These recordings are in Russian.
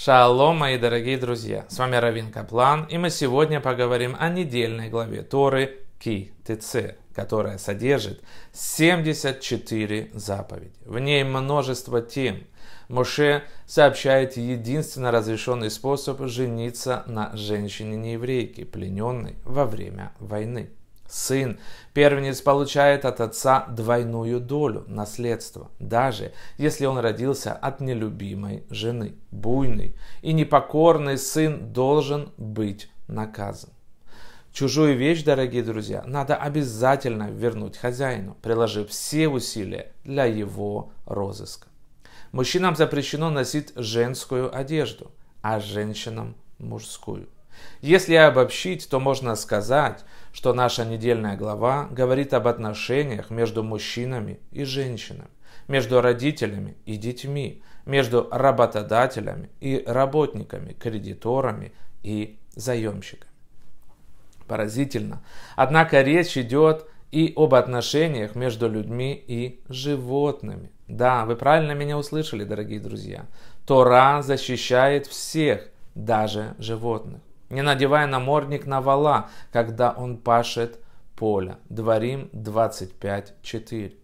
Шалом, мои дорогие друзья! С вами Равин Каплан, и мы сегодня поговорим о недельной главе Торы Ки ТЦ, которая содержит 74 заповеди. В ней множество тем. Моше сообщает единственно разрешенный способ жениться на женщине-нееврейке, плененной во время войны. Сын, первенец, получает от отца двойную долю наследства, даже если он родился от нелюбимой жены. Буйный и непокорный сын должен быть наказан. Чужую вещь, дорогие друзья, надо обязательно вернуть хозяину, приложив все усилия для его розыска. Мужчинам запрещено носить женскую одежду, а женщинам мужскую. Если обобщить, то можно сказать, что наша недельная глава говорит об отношениях между мужчинами и женщинами, между родителями и детьми, между работодателями и работниками, кредиторами и заемщиками. Поразительно. Однако речь идет и об отношениях между людьми и животными. Да, вы правильно меня услышали, дорогие друзья. Тора защищает всех, даже животных не надевая намордник на вала, когда он пашет поле. Дворим 25.4.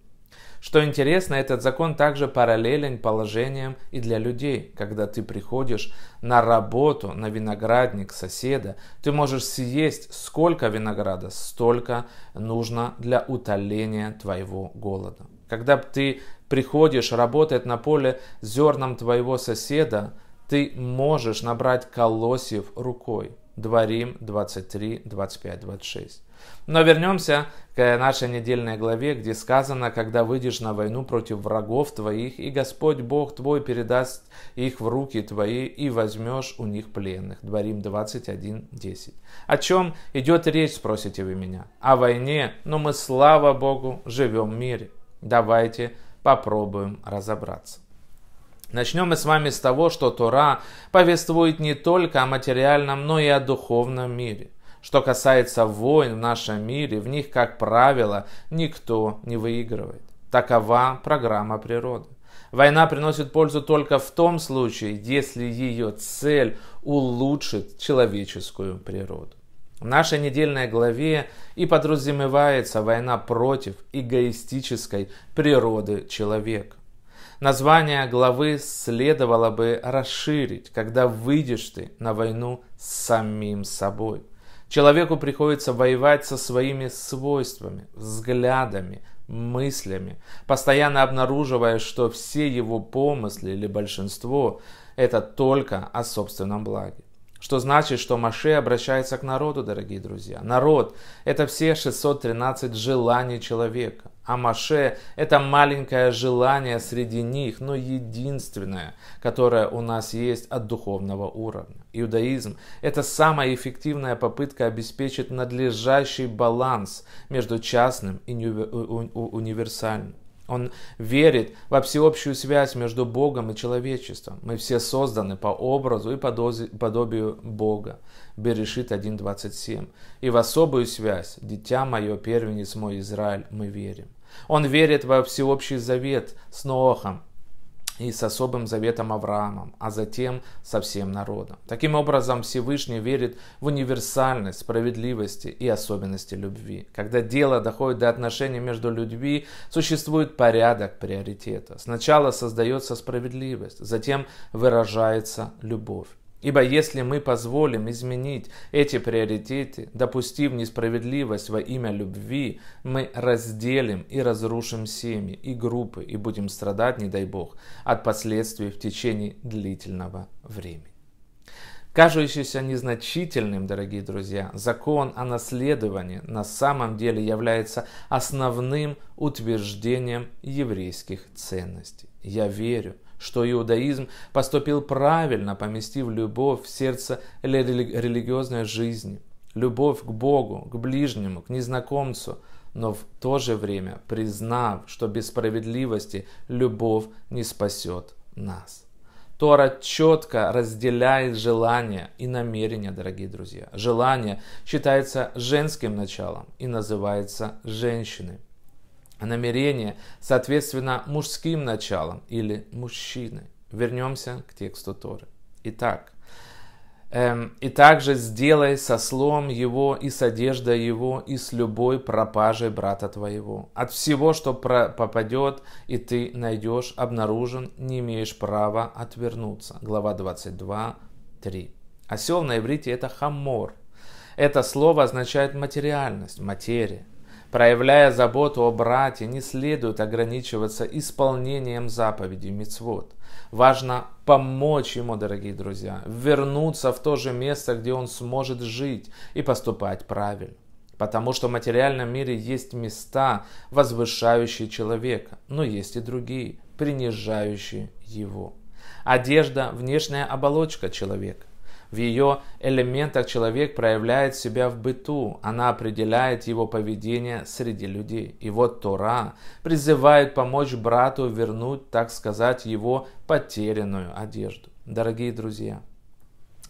Что интересно, этот закон также параллелен положениям и для людей. Когда ты приходишь на работу, на виноградник соседа, ты можешь съесть сколько винограда, столько нужно для утоления твоего голода. Когда ты приходишь работать на поле зерном твоего соседа, ты можешь набрать колосьев рукой. Дворим 23, 25, 26. Но вернемся к нашей недельной главе, где сказано, когда выйдешь на войну против врагов твоих, и Господь Бог твой передаст их в руки твои, и возьмешь у них пленных. Дворим 21, 10. О чем идет речь, спросите вы меня? О войне, но мы, слава Богу, живем в мире. Давайте попробуем разобраться. Начнем мы с вами с того, что Тора повествует не только о материальном, но и о духовном мире. Что касается войн в нашем мире, в них, как правило, никто не выигрывает. Такова программа природы. Война приносит пользу только в том случае, если ее цель улучшит человеческую природу. В нашей недельной главе и подразумевается война против эгоистической природы человека. Название главы следовало бы расширить, когда выйдешь ты на войну с самим собой. Человеку приходится воевать со своими свойствами, взглядами, мыслями, постоянно обнаруживая, что все его помыслы или большинство – это только о собственном благе. Что значит, что Маше обращается к народу, дорогие друзья. Народ – это все 613 желаний человека. А Маше – это маленькое желание среди них, но единственное, которое у нас есть от духовного уровня. Иудаизм – это самая эффективная попытка обеспечить надлежащий баланс между частным и универсальным. Он верит во всеобщую связь между Богом и человечеством. Мы все созданы по образу и подобию Бога. Берешит 1.27. И в особую связь, дитя мое, первенец мой Израиль, мы верим. Он верит во всеобщий завет с Ноахом, и с особым заветом Авраамом, а затем со всем народом. Таким образом, Всевышний верит в универсальность справедливости и особенности любви. Когда дело доходит до отношений между людьми, существует порядок приоритета. Сначала создается справедливость, затем выражается любовь. Ибо если мы позволим изменить эти приоритеты, допустив несправедливость во имя любви, мы разделим и разрушим семьи и группы и будем страдать, не дай Бог, от последствий в течение длительного времени. Кажущийся незначительным, дорогие друзья, закон о наследовании на самом деле является основным утверждением еврейских ценностей. Я верю, что иудаизм поступил правильно, поместив любовь в сердце религиозной жизни, любовь к Богу, к ближнему, к незнакомцу, но в то же время признав, что без справедливости любовь не спасет нас. Тора четко разделяет желания и намерения, дорогие друзья. Желание считается женским началом и называется женщиной намерение, соответственно, мужским началом или мужчиной. Вернемся к тексту Торы. Итак, эм, и также сделай со слом его и с одеждой его и с любой пропажей брата твоего. От всего, что попадет, и ты найдешь обнаружен, не имеешь права отвернуться. Глава 22, 3. Осел на иврите это хамор. Это слово означает материальность, материя. Проявляя заботу о брате, не следует ограничиваться исполнением заповедей мицвод. Важно помочь ему, дорогие друзья, вернуться в то же место, где он сможет жить и поступать правильно. Потому что в материальном мире есть места, возвышающие человека, но есть и другие, принижающие его. Одежда – внешняя оболочка человека. В ее элементах человек проявляет себя в быту, она определяет его поведение среди людей. И вот Тора призывает помочь брату вернуть, так сказать, его потерянную одежду. Дорогие друзья,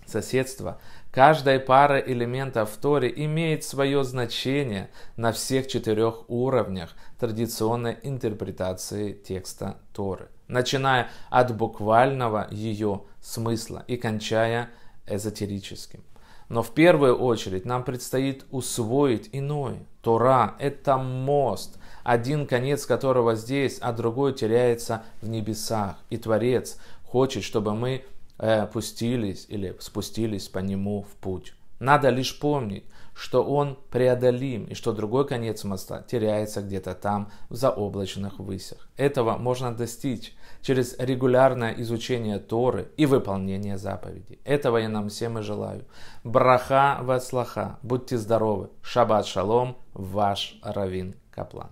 соседство каждой пары элементов в Торе имеет свое значение на всех четырех уровнях традиционной интерпретации текста Торы, начиная от буквального ее смысла и кончая эзотерическим. Но в первую очередь нам предстоит усвоить иное. Тора – это мост, один конец которого здесь, а другой теряется в небесах. И Творец хочет, чтобы мы э, пустились или спустились по нему в путь. Надо лишь помнить, что он преодолим и что другой конец моста теряется где-то там в заоблачных высях. Этого можно достичь через регулярное изучение Торы и выполнение заповедей. Этого я нам всем и желаю. Браха вацлаха. Будьте здоровы. Шаббат шалом. Ваш Равин Каплан.